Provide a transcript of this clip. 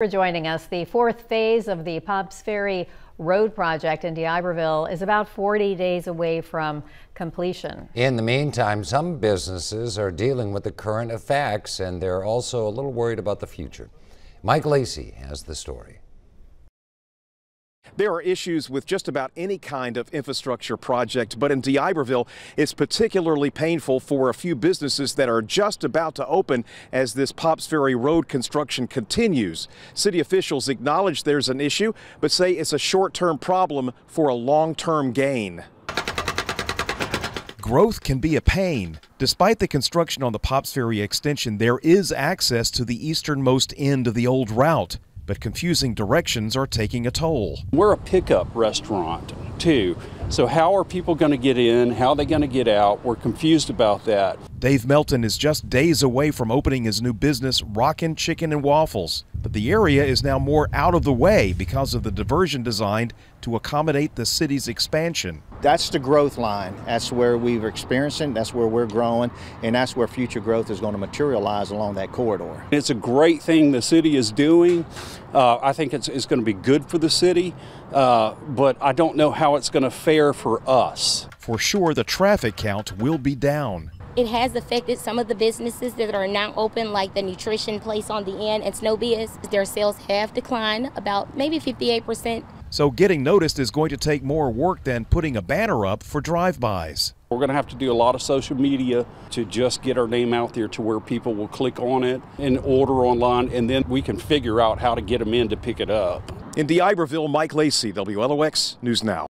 for joining us. The fourth phase of the Popp's Ferry Road project in D'Iberville is about 40 days away from completion. In the meantime, some businesses are dealing with the current effects and they're also a little worried about the future. Mike Lacey has the story. There are issues with just about any kind of infrastructure project, but in D'Iberville, it's particularly painful for a few businesses that are just about to open as this Popp's Ferry Road construction continues. City officials acknowledge there's an issue, but say it's a short-term problem for a long-term gain. Growth can be a pain. Despite the construction on the Popp's Ferry extension, there is access to the easternmost end of the old route but confusing directions are taking a toll. We're a pickup restaurant too. So how are people going to get in? How are they going to get out? We're confused about that. Dave Melton is just days away from opening his new business, Rockin' Chicken and Waffles. But the area is now more out of the way because of the diversion designed to accommodate the city's expansion. That's the growth line. That's where we're experiencing, that's where we're growing, and that's where future growth is going to materialize along that corridor. It's a great thing the city is doing. Uh, I think it's, it's going to be good for the city, uh, but I don't know how it's going to fare for us. For sure, the traffic count will be down. It has affected some of the businesses that are now open, like the nutrition place on the end and Snowbiz. Their sales have declined about maybe 58%. So getting noticed is going to take more work than putting a banner up for drive-bys. We're going to have to do a lot of social media to just get our name out there to where people will click on it and order online, and then we can figure out how to get them in to pick it up. In D'Iberville, Mike Lacey, WLOX News Now.